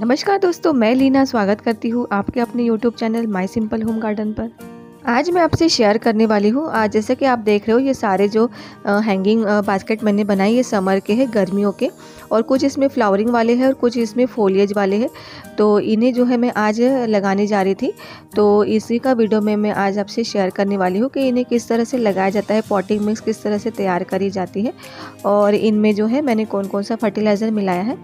नमस्कार दोस्तों, मैं लीना स्वागत करती हूँ आपके अपने YouTube channel my simple home garden पर। आज मैं आपसे शेयर करने वाली हूँ। आज जैसे कि आप देख रहे हो, ये सारे जो हैंगिंग बास्केट मैंने बनाई, ये समर के हैं, गर्मियों के। और कुछ इसमें फ्लावरिंग वाले हैं और कुछ इसमें फोलिएज वाले हैं। तो इन्हें जो है मैं आज लगाने जा रही थी। तो इसी का वीडियो में मैं आज आपसे शेयर करने वाली हूँ कि इन्हें किस तरह से लगाया जाता है पॉटिंग मिक्स किस तरह से तैयार करी जाती है। और इनमें जो है मैंने कौन कौन सा फर्टिलाइज़र मिलाया है।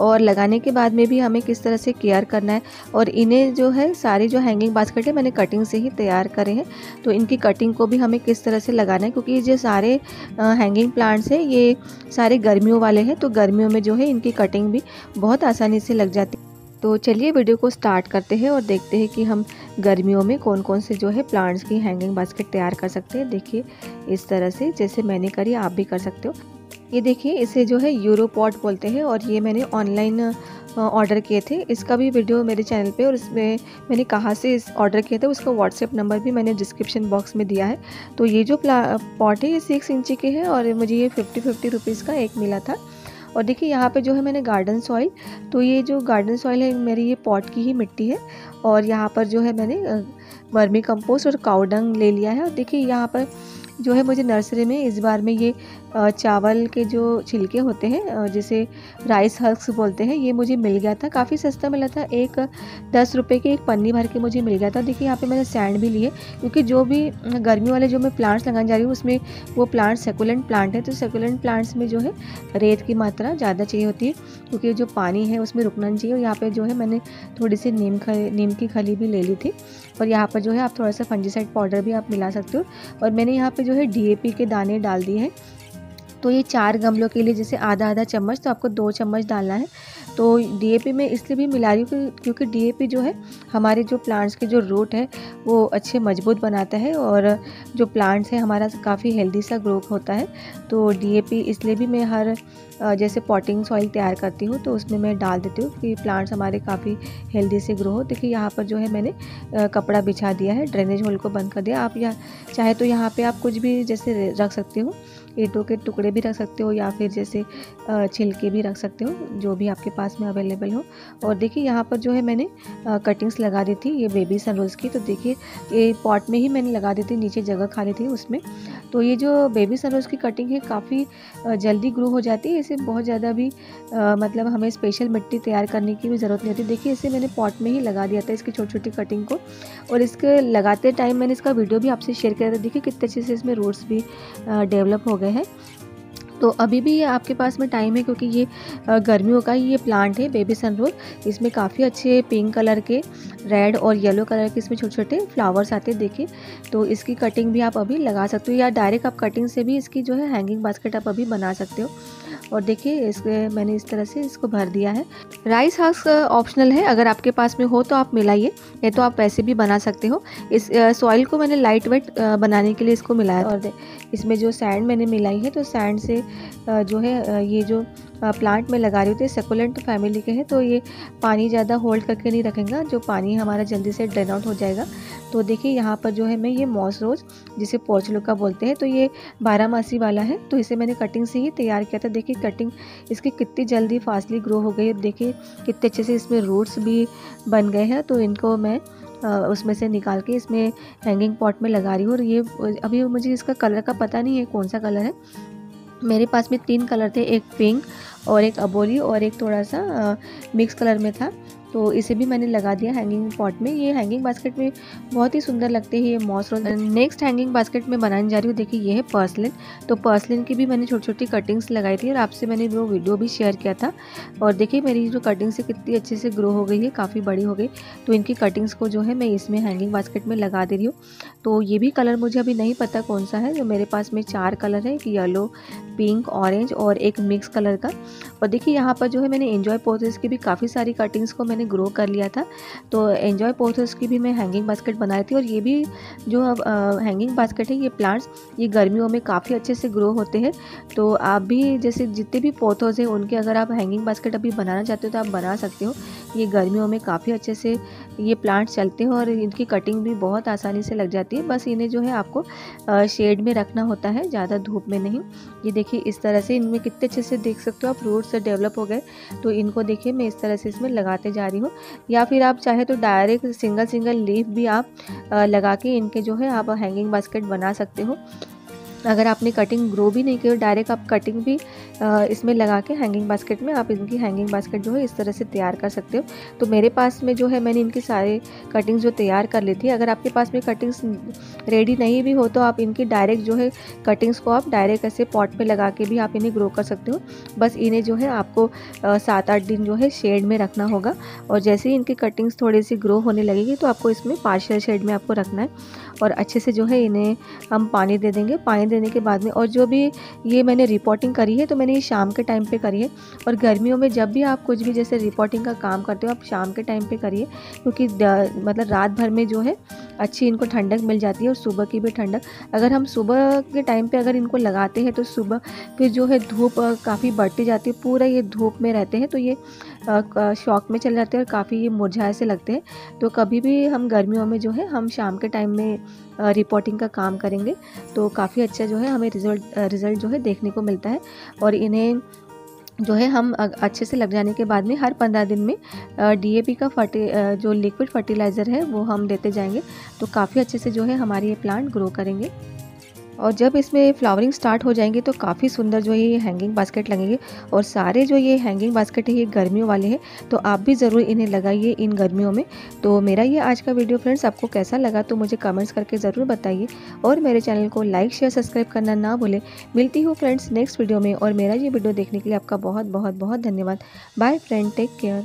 और लगाने के बाद में भी हमें किस तरह से केयर करना है और इन्हें जो है सारी जो हैंगिंग बास्केट है मैंने कटिंग से ही तैयार करे हैं। तो इनकी कटिंग को भी हमें किस तरह से लगाना है क्योंकि ये सारे हैंगिंग प्लांट्स हैं, ये सारे गर्मियों वाले हैं तो गर्मियों में जो है इनकी कटिंग भी बहुत आसानी से लग जाती है। तो चलिए वीडियो को स्टार्ट करते हैं और देखते हैं कि हम गर्मियों में कौन कौन से जो है प्लांट्स की हैंगिंग बास्केट तैयार कर सकते हैं। देखिए इस तरह से जैसे मैंने करी, आप भी कर सकते हो। ये देखिए, इसे जो है यूरो पॉट बोलते हैं और ये मैंने ऑनलाइन ऑर्डर किए थे। इसका भी वीडियो मेरे चैनल पे और इसमें मैंने कहाँ से इस ऑर्डर किया था, उसका व्हाट्सएप नंबर भी मैंने डिस्क्रिप्शन बॉक्स में दिया है। तो ये जो पॉट है, ये सिक्स इंची के है और मुझे ये फिफ्टी फिफ्टी रुपीज़ का एक मिला था। और देखिए, यहाँ पे जो है मैंने गार्डन सॉइल तो ये जो गार्डन सॉइल है, मेरी ये पॉट की ही मिट्टी है। और यहाँ पर जो है मैंने वर्मी कंपोस्ट और काउडंग ले लिया है। और देखिए, यहाँ पर जो है मुझे नर्सरी में इस बार में ये चावल के जो छिलके होते हैं जिसे राइस हल्क्स बोलते हैं, ये मुझे मिल गया था। काफ़ी सस्ता मिला था। एक दस रुपये की एक पन्नी भर के मुझे मिल गया था। देखिए, यहाँ पे मैंने सैंड भी लिए, क्योंकि जो भी गर्मी वाले जो मैं प्लांट्स लगाने जा रही हूँ, उसमें वो प्लांट सेकुलेंट प्लांट है तो सेकुलेंट प्लांट्स में जो है, रेत की मात्रा ज़्यादा चाहिए होती है, क्योंकि जो पानी है, उसमें रुकना चाहिए। और यहाँ पर जो है, मैंने थोड़ी सी नीम नीम की खली भी ले ली थी। और यहाँ पर जो है, आप थोड़ा सा फंजीसाइड पाउडर भी आप मिला सकते हो। और मैंने यहाँ पर जो है डीएपी के दाने डाल दिए हैं। तो ये चार गमलों के लिए जैसे आधा आधा चम्मच तो आपको दो चम्मच डालना है। तो डीएपी में इसलिए भी मिला रही हूँ क्योंकि डीएपी जो है, हमारे जो प्लांट्स के जो रूट है, वो अच्छे मज़बूत बनाता है और जो प्लांट्स है, हमारा काफ़ी हेल्दी सा ग्रोथ होता है। तो डीएपी इसलिए भी मैं हर जैसे पॉटिंग सॉइल तैयार करती हूँ तो उसमें मैं डाल देती हूँ कि प्लांट्स हमारे काफ़ी हेल्दी से ग्रो हो। देखिए, यहाँ पर जो है मैंने कपड़ा बिछा दिया है ड्रेनेज होल को बंद कर दिया। आप यहाँ, चाहे तो यहाँ पे आप कुछ भी जैसे रख सकते हो। ईंटों के टुकड़े भी रख सकते हो या फिर जैसे छिलके भी रख सकते हो, जो भी आपके पास में अवेलेबल हो। और देखिए यहाँ पर जो है मैंने कटिंग्स लगा दी थी, ये बेबी सनरोज़ की। तो देखिए, ये पॉट में ही मैंने लगा दी थी, नीचे जगह खाली थी उसमें। तो ये जो बेबी सनरोज़ की कटिंग है, काफ़ी जल्दी ग्रो हो जाती है। इसे बहुत ज़्यादा भी मतलब हमें स्पेशल मिट्टी तैयार करने की भी ज़रूरत नहीं होती। देखिए, इसे मैंने पॉट में ही लगा दिया था, इसकी छोटी छोटी कटिंग को। और इसके लगाते टाइम मैंने इसका वीडियो भी आपसे शेयर किया था। देखिए कितने अच्छे से इसमें रूट्स भी डेवलप हो गए। हैं। तो अभी भी ये आपके पास में टाइम है क्योंकि ये गर्मियों का ये प्लांट है बेबी सनरोज इसमें काफ़ी अच्छे पिंक कलर के रेड और येलो कलर के इसमें छोटे छोटे फ्लावर्स आते हैं, देखिए। तो इसकी कटिंग भी आप अभी लगा सकते हो या डायरेक्ट आप कटिंग से भी इसकी जो है हैंगिंग बास्केट आप अभी बना सकते हो। और देखिए इस मैंने इस तरह से इसको भर दिया है। राइस हाउस ऑप्शनल है। अगर आपके पास में हो तो आप मिलाइए, नहीं तो आप वैसे भी बना सकते हो। इस सॉइल को मैंने लाइट वेट बनाने के लिए इसको मिलाया और इसमें जो सैंड मैंने मिलाई है तो सैंड से जो है ये जो प्लांट में लगा रही होती है सेकुलेंट फैमिली के हैं तो ये पानी ज़्यादा होल्ड करके नहीं रखेंगे, जो पानी हमारा जल्दी से ड्रेन आउट हो जाएगा। तो देखिए, यहाँ पर जो है, मैं ये मॉस रोज़ जिसे पोचलो का बोलते हैं तो ये बारह मासी वाला है तो इसे मैंने कटिंग से ही तैयार किया था। देखिए कटिंग इसकी कितनी जल्दी फास्टली ग्रो हो गई देखिए कितने अच्छे से इसमें रूट्स भी बन गए हैं तो इनको मैं उसमें से निकाल के इसमें हैंगिंग पॉट में लगा रही हूँ। और ये, अभी मुझे इसका कलर का पता नहीं है, कौन सा कलर है मेरे पास में तीन कलर थे, एक पिंक और एक अबोली और एक थोड़ा सा मिक्स कलर में था। तो इसे भी मैंने लगा दिया हैंगिंग पॉट में। ये हैंगिंग बास्केट में बहुत ही सुंदर लगते हैं ये moss rose next hanging basket में बनाने जा रही हूँ। देखिए, ये है पर्सलिन तो पर्सलिन की भी मैंने छोटी छोटी कटिंग्स लगाई थी और आपसे मैंने वो वीडियो भी शेयर किया था। और देखिए, मेरी जो कटिंग्स है कितनी अच्छे से ग्रो हो गई है, काफ़ी बड़ी हो गई। तो इनकी कटिंग्स को जो है मैं इसमें हैंगिंग बास्केट में लगा दे रही हूँ। तो ये भी कलर मुझे अभी नहीं पता कौन सा है। जो मेरे पास में चार कलर है, एक येलो पिंक ऑरेंज और एक मिक्स कलर का। और देखिए, यहाँ पर जो है मैंने एंजॉय पोथेस की भी काफ़ी सारी कटिंग्स को मैंने ग्रो कर लिया था। तो एन्जॉय पोथर्स की भी मैं हैंगिंग बास्केट बनाई थी और ये भी जो अब हैंगिंग बास्केट है, ये प्लांट्स ये गर्मियों में काफ़ी अच्छे से ग्रो होते हैं। तो आप भी जैसे जितने भी पोथोज हैं, उनके अगर आप हैंगिंग बास्केट अभी बनाना चाहते हो तो आप बना सकते हो। ये गर्मियों में काफ़ी अच्छे से ये प्लांट्स चलते हैं और इनकी कटिंग भी बहुत आसानी से लग जाती है। बस इन्हें जो है आपको शेड में रखना होता है, ज़्यादा धूप में नहीं। ये देखिए, इस तरह से इनमें कितने अच्छे से देख सकते हो आप रूट्स डेवलप हो गए। तो इनको देखिए, मैं इस तरह से इसमें लगाते जा रही हूँ। या फिर आप चाहे तो डायरेक्ट सिंगल सिंगल लीफ भी आप लगा के इनके जो है आप हैंगिंग बास्केट बना सकते हो। अगर आपने कटिंग ग्रो भी नहीं की डायरेक्ट आप कटिंग भी इसमें लगा के हैंगिंग बास्केट में आप इनकी हैंगिंग बास्केट जो है इस तरह से तैयार कर सकते हो। तो मेरे पास में जो है मैंने इनकी सारे कटिंग्स जो तैयार कर ली थी। अगर आपके पास में कटिंग्स रेडी नहीं भी हो तो आप इनकी डायरेक्ट जो है कटिंग्स को आप डायरेक्ट ऐसे पॉट पे लगा के भी आप इन्हें ग्रो कर सकते हो। बस इन्हें जो है आपको सात आठ दिन जो है शेड में रखना होगा। और जैसे ही इनकी कटिंग्स थोड़ी सी ग्रो होने लगेगी तो आपको इसमें पार्शियल शेड में आपको रखना है। और अच्छे से जो है इन्हें हम पानी दे देंगे। पानी देने के बाद में और जो भी ये मैंने रिपोर्टिंग करी है तो मैंने ये शाम के टाइम पे करी है। और गर्मियों में जब भी आप कुछ भी जैसे रिपोर्टिंग का काम करते हो, आप शाम के टाइम पे करिए, क्योंकि मतलब रात भर में जो है अच्छी इनको ठंडक मिल जाती है और सुबह की भी ठंडक। अगर हम सुबह के टाइम पे अगर इनको लगाते हैं तो सुबह फिर जो है धूप काफ़ी बढ़ती जाती है। पूरा ये धूप में रहते हैं तो ये शौक में चले जाते हैं और काफ़ी ये मुरझाए से लगते हैं। तो कभी भी हम गर्मियों में जो है, हम शाम के टाइम में रिपोर्टिंग का काम करेंगे तो काफ़ी अच्छा जो है हमें रिज़ल्ट रिज़ल्ट जो है देखने को मिलता है और इन्हें जो है हम अच्छे से लग जाने के बाद में हर पंद्रह दिन में डीएपी का फर्टी जो लिक्विड फर्टिलाइज़र है वो हम देते जाएँगे तो काफ़ी अच्छे से जो है हमारे ये प्लांट ग्रो करेंगे। और जब इसमें फ्लावरिंग स्टार्ट हो जाएँगे तो काफ़ी सुंदर जो है ये हैंगिंग बास्केट लगेंगे और सारे जो ये हैंगिंग बास्केट है, ये गर्मियों वाले हैं तो आप भी ज़रूर इन्हें लगाइए इन गर्मियों में। तो मेरा ये आज का वीडियो फ्रेंड्स आपको कैसा लगा तो मुझे कमेंट्स करके ज़रूर बताइए और मेरे चैनल को लाइक शेयर सब्सक्राइब करना ना भूलें। मिलती हूँ फ्रेंड्स नेक्स्ट वीडियो में और मेरा ये वीडियो देखने के लिए आपका बहुत बहुत बहुत धन्यवाद। Bye friend take care